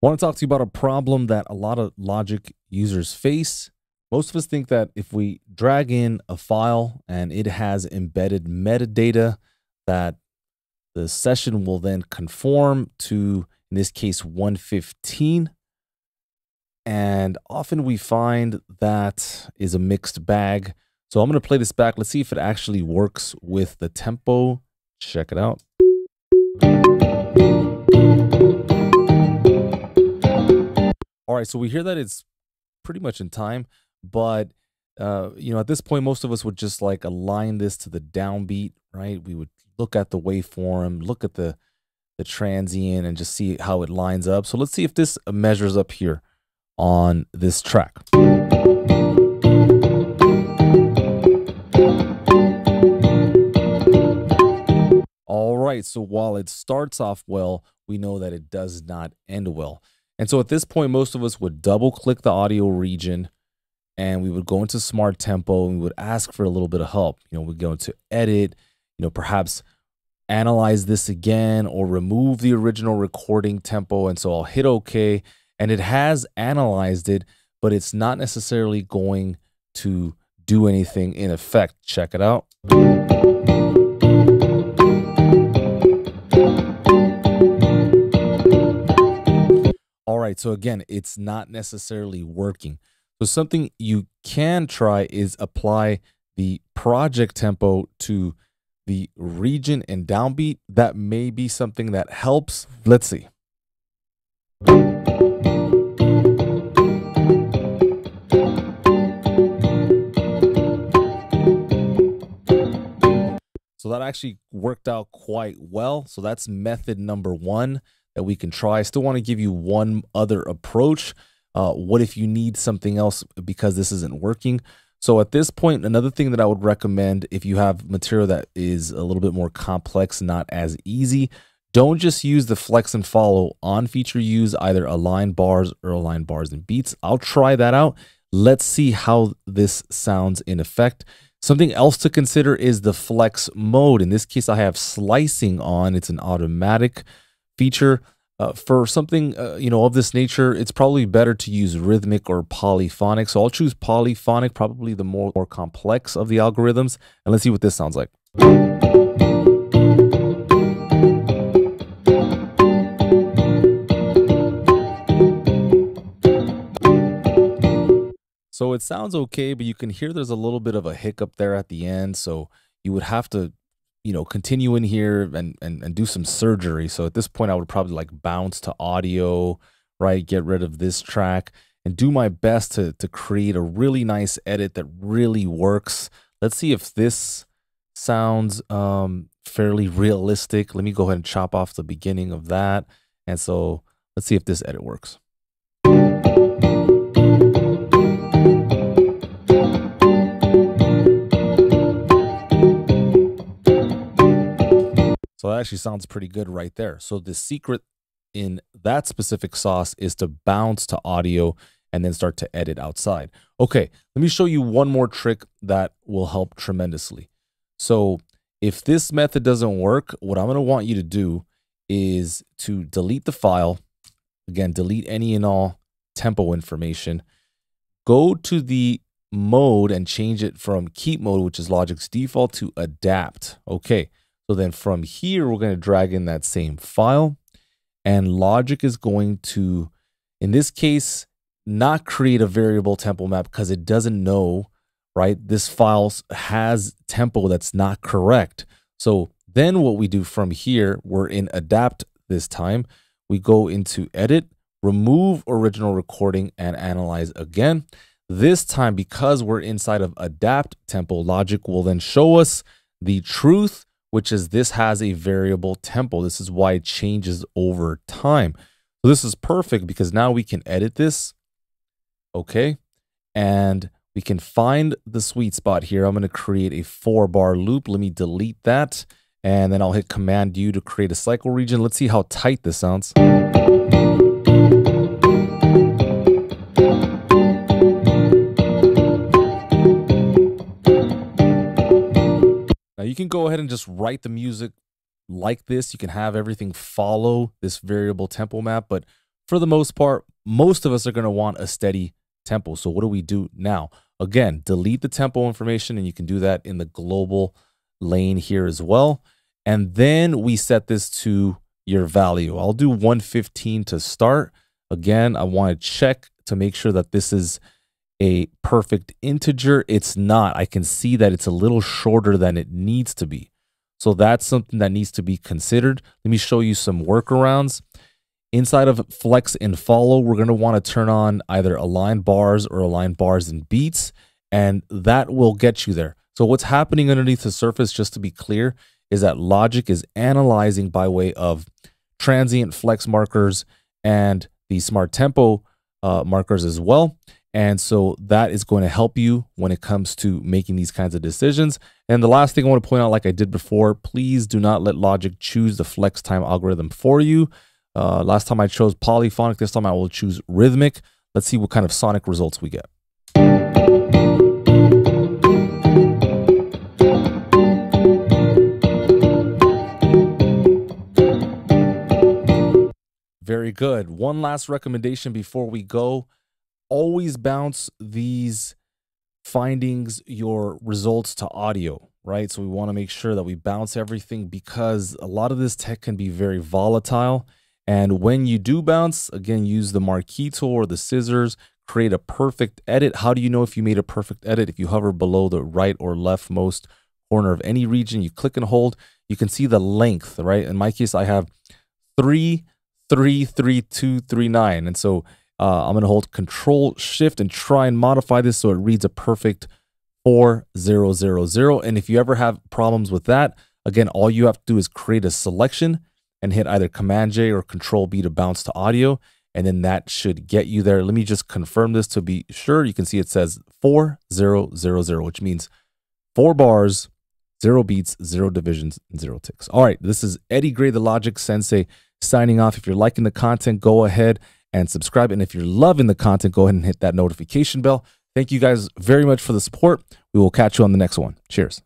want to talk to you about a problem that a lot of Logic users face. Most of us think that if we drag in a file and it has embedded metadata, that the session will then conform to, in this case, 115. And often we find that is a mixed bag. So I'm going to play this back. Let's see if it actually works with the tempo. Check it out. Right, so we hear that it's pretty much in time, but uh, you know, at this point, most of us would just like align this to the downbeat, right? We would look at the waveform, look at the the transient, and just see how it lines up. So let's see if this measures up here on this track. All right, so while it starts off well, we know that it does not end well. And so at this point, most of us would double click the audio region and we would go into smart tempo and we would ask for a little bit of help. You know, we'd go into edit, you know, perhaps analyze this again or remove the original recording tempo. And so I'll hit OK and it has analyzed it, but it's not necessarily going to do anything in effect. Check it out. Right, so again, it's not necessarily working. So something you can try is apply the project tempo to the region and downbeat. That may be something that helps. Let's see. So that actually worked out quite well. So that's method number one that we can try. I still want to give you one other approach. Uh, what if you need something else because this isn't working? So at this point, another thing that I would recommend if you have material that is a little bit more complex, not as easy, don't just use the flex and follow on feature. Use either align bars or align bars and beats. I'll try that out. Let's see how this sounds in effect. Something else to consider is the flex mode. In this case, I have slicing on. It's an automatic feature. Uh, for something uh, you know of this nature, it's probably better to use rhythmic or polyphonic. So I'll choose polyphonic, probably the more, more complex of the algorithms. And let's see what this sounds like. So it sounds okay, but you can hear there's a little bit of a hiccup there at the end. So you would have to you know, continue in here and, and, and do some surgery. So at this point, I would probably like bounce to audio, right? Get rid of this track and do my best to, to create a really nice edit that really works. Let's see if this sounds um, fairly realistic. Let me go ahead and chop off the beginning of that. And so let's see if this edit works. So that actually sounds pretty good right there. So the secret in that specific sauce is to bounce to audio and then start to edit outside. Okay, let me show you one more trick that will help tremendously. So if this method doesn't work, what I'm going to want you to do is to delete the file. Again, delete any and all tempo information. Go to the mode and change it from keep mode, which is Logic's default, to adapt. Okay. So then from here, we're going to drag in that same file and logic is going to, in this case, not create a variable tempo map because it doesn't know, right? This file has tempo that's not correct. So then what we do from here, we're in adapt this time. We go into edit, remove original recording and analyze again. This time, because we're inside of adapt tempo, logic will then show us the truth which is this has a variable tempo. This is why it changes over time. So this is perfect because now we can edit this, okay? And we can find the sweet spot here. I'm gonna create a four bar loop. Let me delete that. And then I'll hit Command U to create a cycle region. Let's see how tight this sounds. Can go ahead and just write the music like this. You can have everything follow this variable tempo map. But for the most part, most of us are going to want a steady tempo. So what do we do now? Again, delete the tempo information and you can do that in the global lane here as well. And then we set this to your value. I'll do 115 to start. Again, I want to check to make sure that this is a perfect integer. It's not. I can see that it's a little shorter than it needs to be. So that's something that needs to be considered. Let me show you some workarounds. Inside of flex and follow, we're going to want to turn on either align bars or align bars and beats, and that will get you there. So what's happening underneath the surface, just to be clear, is that Logic is analyzing by way of transient flex markers and the smart tempo uh, markers as well. And so that is going to help you when it comes to making these kinds of decisions. And the last thing I want to point out, like I did before, please do not let Logic choose the flex time algorithm for you. Uh, last time I chose polyphonic, this time I will choose rhythmic. Let's see what kind of sonic results we get. Very good. One last recommendation before we go. Always bounce these findings, your results to audio, right? So we want to make sure that we bounce everything because a lot of this tech can be very volatile and when you do bounce, again, use the marquee tool or the scissors, create a perfect edit. How do you know if you made a perfect edit? If you hover below the right or leftmost corner of any region, you click and hold, you can see the length, right? In my case, I have three, three, three, two, three, nine. And so uh, I'm going to hold control shift and try and modify this so it reads a perfect 4000. And if you ever have problems with that, again, all you have to do is create a selection and hit either Command J or Control B to bounce to audio. And then that should get you there. Let me just confirm this to be sure. You can see it says 4000, which means four bars, zero beats, zero divisions, zero ticks. All right, this is Eddie Grey, the Logic Sensei, signing off. If you're liking the content, go ahead and subscribe. And if you're loving the content, go ahead and hit that notification bell. Thank you guys very much for the support. We will catch you on the next one. Cheers.